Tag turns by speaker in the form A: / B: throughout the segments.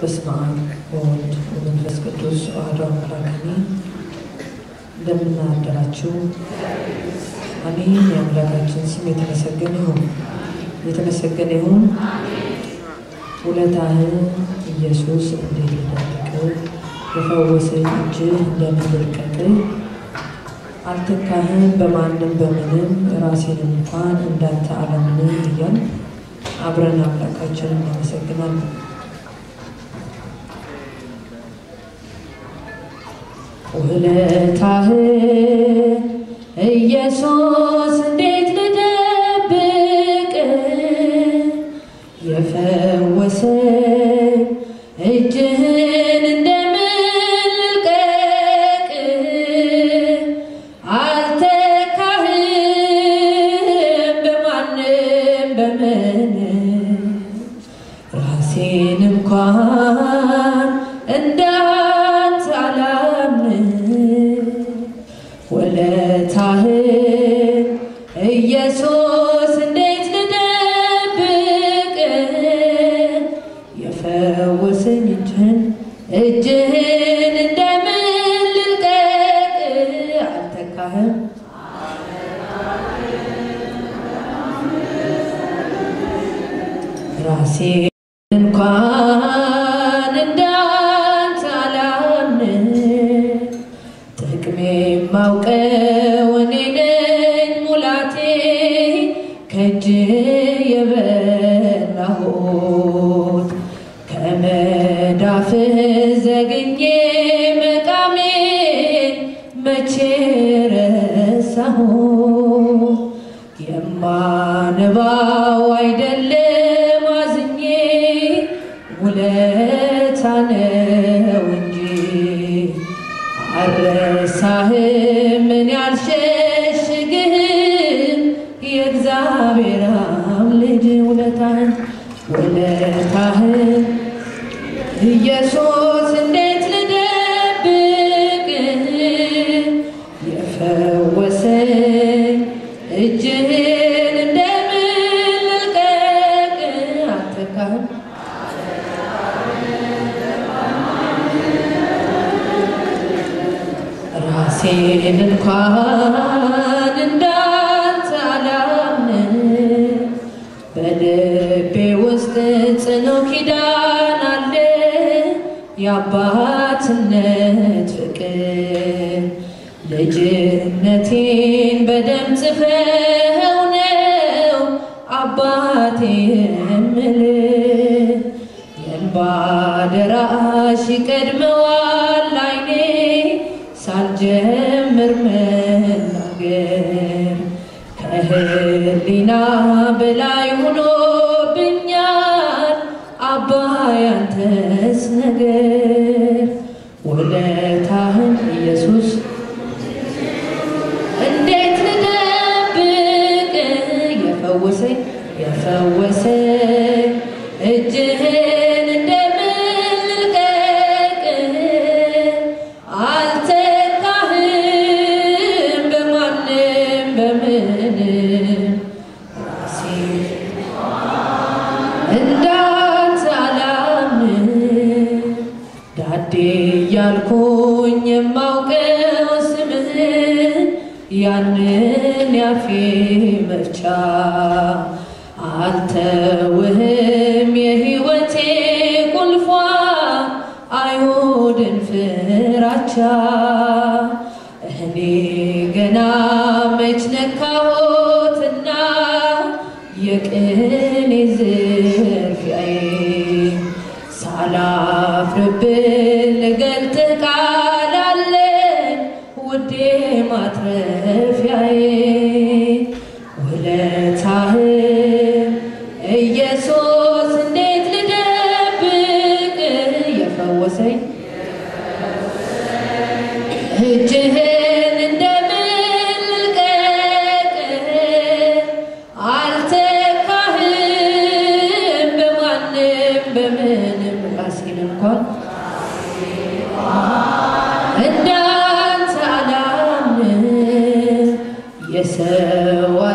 A: በስመ አብ ወወልድ ወመንፈስ ቅዱስ አሐዱ አምላክ አሜን። እንደምን አደራችሁ? አሜን። የአምላካችን ስም የተመሰገነ ይሁን፣ የተመሰገነ ይሁን። ውለታህን ኢየሱስ እንዴት ልጠብቅ፣ የፈወሰኝ እጅህ እንደምን ልልቀቅ፣ አልተካህን በማንም በምንም ራሴን እንኳን እንዳንተ አለምን እያል አብረን አምላካችንን እናመሰግናለን። ውለታህን ኢየሱስ ራሴ እንኳን ጥቅሜ ማውቀው እኔ ነኝ ሙላቴ። ከእጅ የበላሁት ከመዳፍህ ዘግኜ መቃሜ መቼ ረሳሁት የማነባው አይደለም አዝኜ ውለታ ነው እንጂ አልረሳህም ምን ያልሸሽግህም የእግዚአብሔር አብ ልጅ ውለታህን ውለታህን ኢየሱስ ራሴን እንኳን እንዳንተ አላምን በልቤ ውስጥ ጽኑ ኪዳን አለ የአባትነት ፍቅር። ልጅነቴን በደም ጽፈኸው ነው አባቴ የምልህ። የእንባ ደራሽ ይቀድመዋል አይኔ ሳልጀምር ከህሊና በላይ ሆኖብኛል። አባ ያንተስ ነገር ውለታህን ኢየሱስ እንዴት ልደብቅ? የፈወሰኝ የፈወሰኝ ያልኩኝ የማውቀው ስምህን ያንን ያፌ መፍቻ አልተውህም የህይወቴ ቁልፏ አይሁድን ፍራቻ። እኔ ገና መች ነካሁትና የቅኔ ዝርፊያዬ ሳላፍርብን ልገልጥ ቃል አለኝ ውዴ ማትረፊያዬ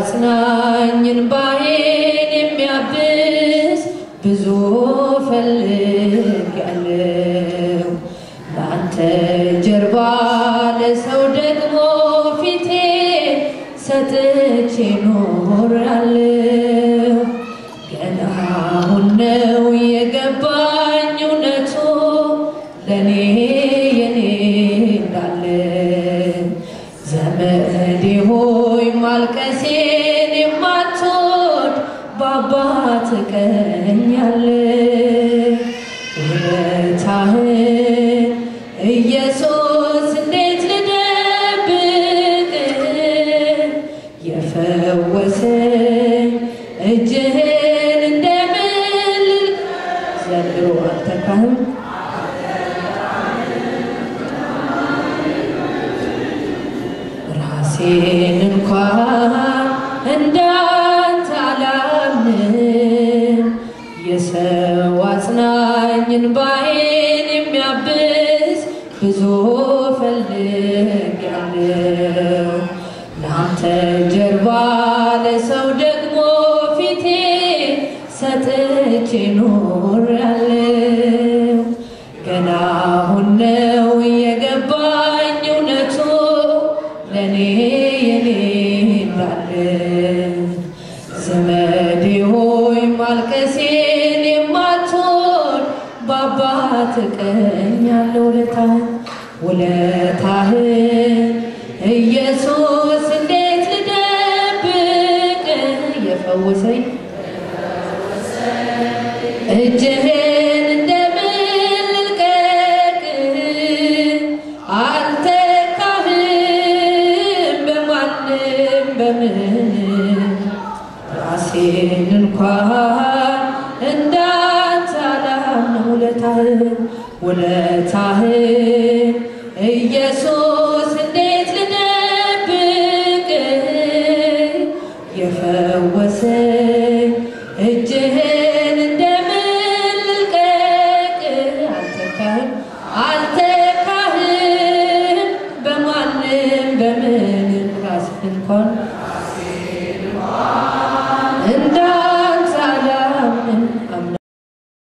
A: አጽናኝን ባዬን የሚያብስ ብዙ ፈልጌያለሁ ለአንተ ጀርባ ለሰው ደግሞ ፊቴ ሰጥቼ ኖሬያለሁ ገና አሁን ነው የገባኝ እውነቱ ለእኔ የኔ እንዳለ። ዘመዴ ሆይ ማልቀሴ በአባት ቀኛለ ውለታህን ኢየሱስ እንዴት ልደብቅ የፈወሰኝ እጅህን እንደምን ዘንድሮ አልተካህም? ራሴን እንኳን ባይን የሚያብስ ብዙ ፈልጌያለሁ። ለአንተ ጀርባ ለሰው ደግሞ ፊቴ ሰጥቼ ኖሬያለሁ። ገና አሁን ነው የገባኝ እውነቱ ለእኔ ያለ ውለታህን ውለታህን ኢየሱስ ውለታህን ኢየሱስ